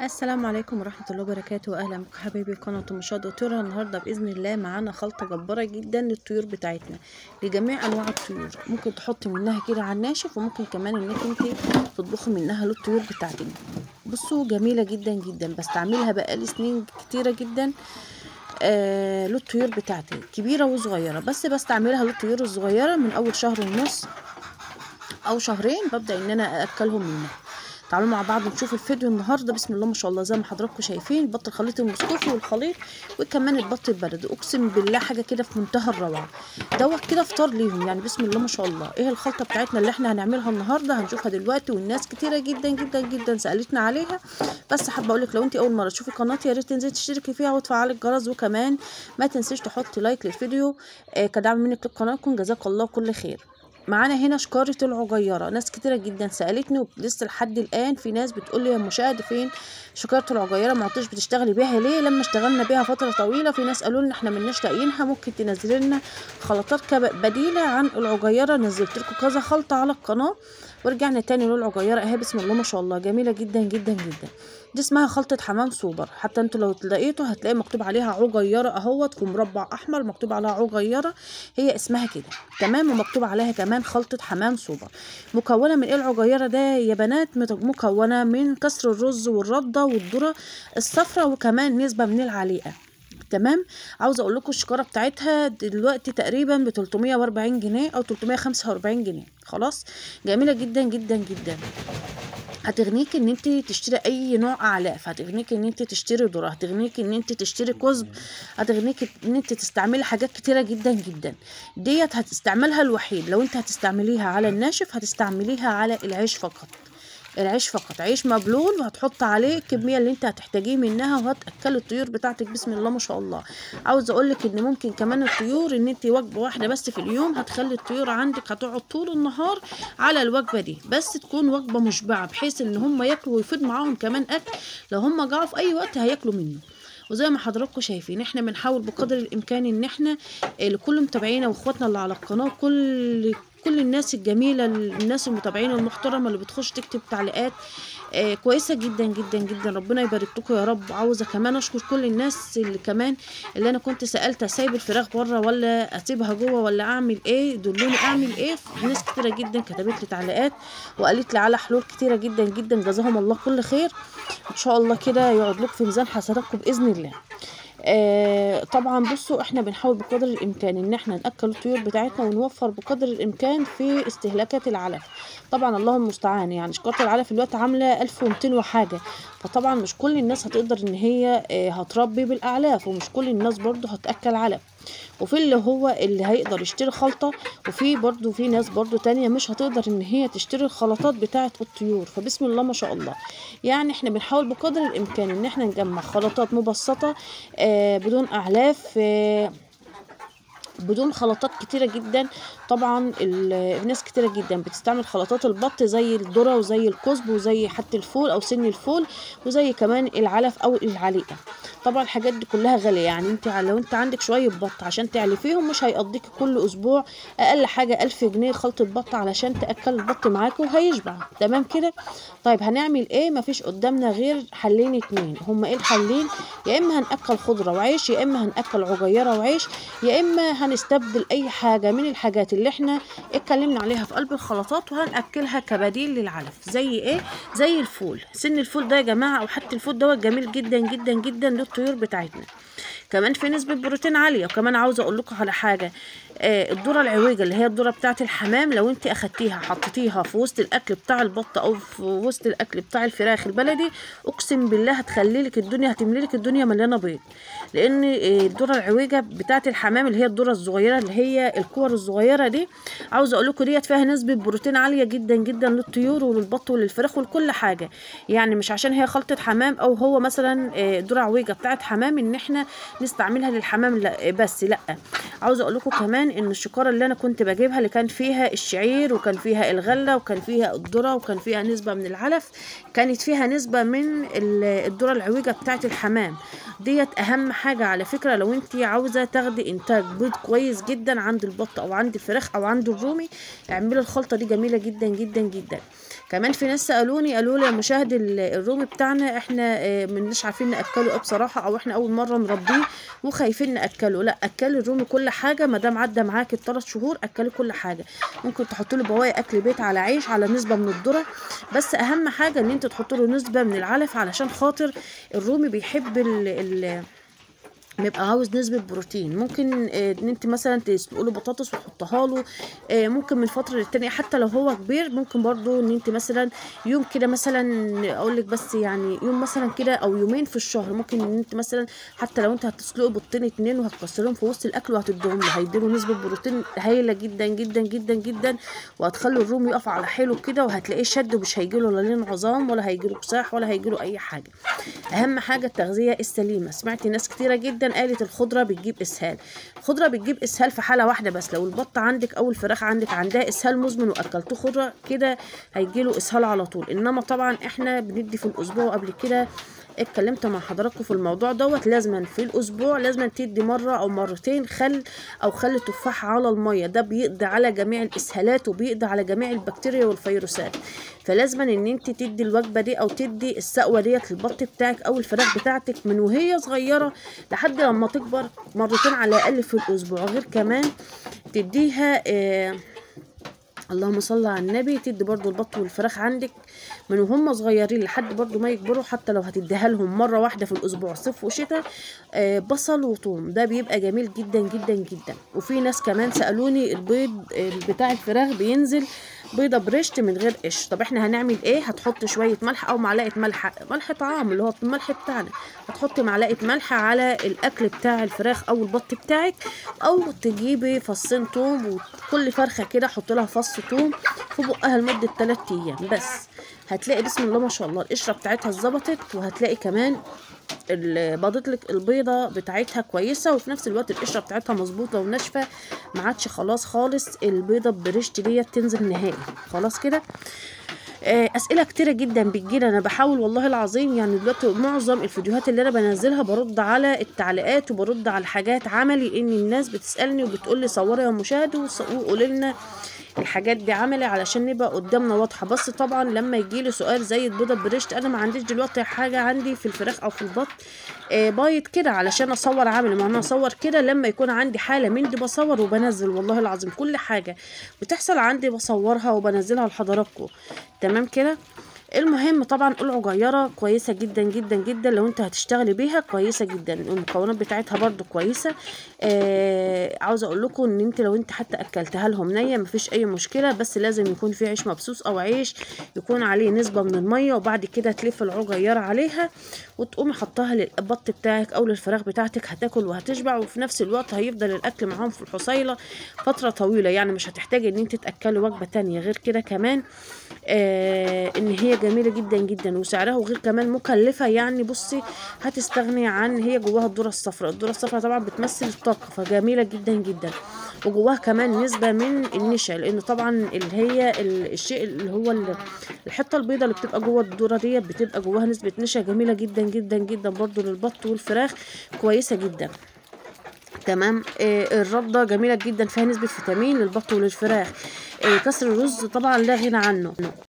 السلام عليكم ورحمة الله وبركاته. أهلا بكم حبايبي قناة مشاهد وطيورها النهاردة بإذن الله معانا خلطة جبارة جدا للطيور بتاعتنا لجميع أنواع الطيور. ممكن تحطي منها كده على الناشف وممكن كمان إنك أنت تطبخي منها للطيور بتاعتنا. بصوا جميلة جدا جدا. بستعملها بقالي سنين كتيرة جدا آه للطيور بتاعتي. كبيرة وصغيرة بس بستعملها للطيور الصغيرة من أول شهر ونص أو شهرين. ببدأ إن أنا أأكلهم منها. تعالوا مع بعض نشوف الفيديو النهارده. بسم الله ما شاء الله زي ما حضراتكم شايفين البط الخليط المصطفي والخليط وكمان البط البلدي. أقسم بالله حاجة كده في منتهى الروعة. دوت كده فطار ليهم. يعني بسم الله ما شاء الله. إيه الخلطة بتاعتنا اللي إحنا هنعملها النهارده؟ هنشوفها دلوقتي والناس كتيرة جدا جدا جدا سألتنا عليها. بس حابة أقول لك لو أنت أول مرة تشوفي قناتي يا ريت تنزلي تشتركي فيها وتفعلي الجرس. وكمان ما تنسيش تحطي لايك للفيديو آه كدعم منك لقناتكم جزاك الله كل خير. معانا هنا شكارة العجيرة. ناس كتيرة جدا سألتني ولسه لحد الآن في ناس بتقول لي يا مشاهد فين شكارة العجيرة؟ ما عدتش بتشتغلي بيها ليه؟ لما اشتغلنا بيها فترة طويلة في ناس قالوا لنا إحنا مناش لاقيينها ممكن تنزلي لنا خلطات بديلة عن العجيرة نزلت لكم كذا خلطة على القناة. ورجعنا تاني للعجيرة. أهي بسم الله ما شاء الله. جميلة جدا جدا جدا. دي اسمها خلطة حمام سوبر. حتى أنتوا لو لقيتوا هتلاقي مكتوب عليها عجيرة اهوت في مربع احمر مكتوب عليها عجيرة. هي اسمها كده. تمام ومكتوب عليها كمان خلطة حمام سوبر. مكونة من إيه العجيرة ده يا بنات؟ مكونة من كسر الرز والردة والذرة الصفراء وكمان نسبة من العليقة. تمام؟ عاوزه أقول لكم الشكاره بتاعتها دلوقتي تقريبا ب 340 جنيه أو 345 جنيه. خلاص؟ جميلة جدا جدا جدا. هتغنيك إن انت تشتري أي نوع أعلاف هتغنيك إن انت تشتري ذره هتغنيك إن انت تشتري كزب هتغنيك إن انت تستعملي حاجات كتيرة جدا جدا. ديت هتستعملها الوحيد لو أنت هتستعمليها على الناشف هتستعمليها على العيش فقط. العيش فقط. عيش مبلول وهتحط عليه الكمية اللي انت هتحتاجيه منها وهتأكلي الطيور بتاعتك بسم الله ما شاء الله. عاوزه أقول لك إن ممكن كمان الطيور إن انت وجبة واحدة بس في اليوم هتخلي الطيور عندك هتقعد طول النهار على الوجبة دي. بس تكون وجبة مشبعة بحيث إن هم ياكلوا ويفيد معاهم كمان أكل. لو هم جاعوا في أي وقت هياكلوا منه. وزي ما حضراتكم شايفين إحنا بنحاول بقدر الإمكان إن إحنا لكل متابعينا وإخواتنا اللي على القناة كل كل الناس الجميلة الناس المتابعين المحترمة اللي بتخش تكتب تعليقات آه كويسة جدا جدا جدا. ربنا يبارك لكم يا رب. عاوزة كمان أشكر كل الناس اللي كمان اللي أنا كنت سألت اسيب الفراخ بره ولا اسيبها جوه ولا أعمل إيه؟ دلوني أعمل إيه؟ ناس كتيرة جدا كتبت لي تعليقات وقالت لي على حلول كتيرة جدا جدا. جزاهم الله كل خير. إن شاء الله كده يقعد لكم في ميزان حسناتكم بإذن الله. آه طبعا بصوا إحنا بنحاول بقدر الإمكان إن إحنا نأكل الطيور بتاعتنا ونوفر بقدر الإمكان في استهلاكات العلف. طبعا الله المستعان يعني شكارة العلف الوقت عاملة 1200 وحاجة. فطبعا مش كل الناس هتقدر إن هي آه هتربي بالأعلاف ومش كل الناس برضو هتأكل علف. وفي اللي هو اللي هيقدر يشتري خلطة وفي برضو في ناس برضو تانية مش هتقدر إن هي تشتري الخلطات بتاعة الطيور فبسم الله ما شاء الله. يعني إحنا بنحاول بقدر الإمكان إن إحنا نجمع خلطات مبسطة آه بدون أعلاف آه بدون خلطات كتيرة جدا. طبعا الناس كتيرة جدا بتستعمل خلطات البط زي الذرة وزي الكزب وزي حتى الفول أو سن الفول وزي كمان العلف أو العليقة. طبعا الحاجات دي كلها غالية. يعني انت لو انت عندك شوية بط عشان تعلفيهم مش هيقضيك كل أسبوع أقل حاجة ألف جنيه خلطه بط علشان تأكل البط معاك وهيشبع. تمام كده؟ طيب هنعمل إيه؟ مفيش قدامنا غير حلين اتنين. هما إيه الحلين؟ يا إما هنأكل خضرة وعيش يا إما هنأكل عجيرة وعيش يا إما هنستبدل أي حاجة من الحاجات اللي إحنا اتكلمنا عليها في قلب الخلطات وهنأكلها كبديل للعلف. زي إيه؟ زي الفول. سن الفول ده يا جماعة أو حتى الفول دوت جميل جدا جدا جدا للطيور بتاعتنا كمان في نسبة بروتين عالية. وكمان عاوزة أقول لكم على حاجة آه الذرة العويجة اللي هي الذرة بتاعة الحمام لو أنت أخدتيها حطيتيها في وسط الأكل بتاع البط أو في وسط الأكل بتاع الفراخ البلدي أقسم بالله هتخلي لك الدنيا هتملي لك الدنيا مليانة بيض. لأن آه الذرة العويجة بتاعة الحمام اللي هي الذرة الصغيرة اللي هي الكور الصغيرة دي عاوزة أقول لكم ديت فيها نسبة بروتين عالية جدا جدا للطيور وللبط وللفراخ ولكل حاجة. يعني مش عشان هي خلطة حمام أو هو مثلا آه ذرة عويجة بتاعة حمام إن إحنا نستعملها للحمام. لا بس لا. عاوزة أقول لكم كمان إن الشكاره اللي أنا كنت بجيبها اللي كان فيها الشعير وكان فيها الغلة وكان فيها الذرة وكان فيها نسبة من العلف كانت فيها نسبة من الذرة العويجة بتاعه الحمام. ديت أهم حاجة على فكرة لو انت عاوزة تاخدي إنتاج بيض كويس جدا عند البط أو عند الفراخ أو عند الرومي اعملي الخلطة دي جميلة جدا جدا جدا. كمان في ناس سألوني قالوا لي يا مشاهد ال- الرومي بتاعنا إحنا آه، مش عارفين نأكله بصراحة أو إحنا أول مرة نربيه وخايفين نأكله. لا اكلي الرومي كل حاجة ما دام عدى معاك الثلاث شهور اكلي كل حاجة. ممكن تحط له بواقي أكل بيت على عيش على نسبة من الذرة. بس أهم حاجة إن أنت تحط له نسبة من العلف علشان خاطر الرومي بيحب ال بيبقى عاوز نسبة بروتين. ممكن آه، إن أنت مثلا تسلقي له بطاطس وتحطها له آه، ممكن من فترة للتانية. حتى لو هو كبير ممكن برضو إن أنت مثلا يوم كده مثلا أقول لك بس يعني يوم مثلا كده أو يومين في الشهر ممكن إن أنت مثلا حتى لو أنت هتسلقي بيضتين اتنين وهتكسرهم في وسط الأكل وهتديهم له هيديله نسبة بروتين هايلة جدا جدا جدا جدا وهتخلي الروم يقف على حيله كده وهتلاقيه شد ومش هيجيله لا لين عظام ولا هيجيله كساح ولا هيجيله أي حاجة. أهم حاجة التغذية السليمة. سمعت ناس كتيرة جدا قالت الخضرة بتجيب إسهال. الخضره بتجيب إسهال في حالة واحدة بس. لو البط عندك أو الفراخ عندك عندها إسهال مزمن واكلته خضرة كده هيجيله إسهال على طول. إنما طبعا إحنا بندي في الأسبوع قبل كده اتكلمت مع حضراتكم في الموضوع دوت لازما في الأسبوع لازما تدي مرة أو مرتين خل أو خل تفاح على المية. ده بيقضي على جميع الإسهالات وبيقضي على جميع البكتيريا والفيروسات. فلازما إن أنت تدي الوجبة دي أو تدي السقوة ديت للبط بتاعك أو الفراخ بتاعتك من وهي صغيرة لحد لما تكبر مرتين على الأقل في الأسبوع. غير كمان تديها آه اللهم صل على النبي تدي برضو البط والفراخ عندك. من وهم صغيرين لحد برضو ما يكبروا حتى لو هتديها لهم مرة واحدة في الأسبوع صيف وشتاء آه بصل وثوم ده بيبقى جميل جدا جدا جدا. وفي ناس كمان سألوني البيض آه، بتاع الفراخ بينزل بيضة برشت من غير قش. طب إحنا هنعمل إيه؟ هتحط شوية ملح أو معلقة ملح. ملح طعام اللي هو الملح بتاعنا. هتحطي معلقة ملح على الأكل بتاع الفراخ أو البط بتاعك أو تجيبي فصين توم وكل فرخة كده حط لها فص توم في بقها لمدة 3 أيام. بس هتلاقي بسم الله ما شاء الله القشرة بتاعتها اتظبطت وهتلاقي كمان ال- باضت لك البيضة بتاعتها كويسة وفي نفس الوقت القشرة بتاعتها مظبوطة وناشفة ما عادش خلاص خالص البيضة برشت ديت تنزل نهائي. خلاص كده؟ آه، أسئلة كتيرة جدا بتجيلي. أنا بحاول والله العظيم يعني دلوقتي معظم الفيديوهات اللي أنا بنزلها برد على التعليقات وبرد على حاجات عملي ان الناس بتسألني وبتقول لي صوري يا مشاهد وقولي لنا الحاجات دي عملي علشان نبقى قدامنا واضحة. بس طبعا لما يجي لي سؤال زي البيضة بريشت أنا ما عنديش دلوقتي حاجة عندي في الفراخ أو في البط. آه بايض كده علشان أصور عملي. ما أنا أصور كده لما يكون عندي حالة من دي بصور وبنزل. والله العظيم كل حاجة بتحصل عندي بصورها وبنزلها لحضراتكم. تمام كده؟ المهم طبعا العجيرة كويسة جدا جدا جدا لو انت هتشتغلي بيها كويسة جدا. المكونات بتاعتها برضو كويسة. آه عاوزه أقول لكم إن انت لو انت حتى أكلتها لهم نية مفيش أي مشكلة بس لازم يكون في عيش مبسوس أو عيش يكون عليه نسبة من المية وبعد كده تلف العجيرة عليها وتقومي حطها للبط بتاعك أو للفراخ بتاعتك هتاكل وهتشبع وفي نفس الوقت هيفضل الأكل معاهم في الحصيلة فترة طويلة. يعني مش هتحتاجي إن انت تأكلي وجبة تانية. غير كده كمان آه إن هي جميلة جدا جدا وسعرها وغير كمان مكلفة. يعني بصي هتستغني عن هي جواها الذره الصفراء. الذره الصفراء طبعا بتمثل الطاقة فجميلة جدا جدا. وجواها كمان نسبة من النشا لأن طبعا اللي هي ال- الشيء اللي هو ال- الحته البيضاء اللي بتبقى جوه الذره ديت بتبقى جواها نسبة نشا جميلة جدا جدا جدا. برضو للبط والفراخ كويسة جدا. تمام. آه الرده جميلة جدا فيها نسبة فيتامين للبط وللفراخ. آه كسر الرز طبعا لا غنى عنه.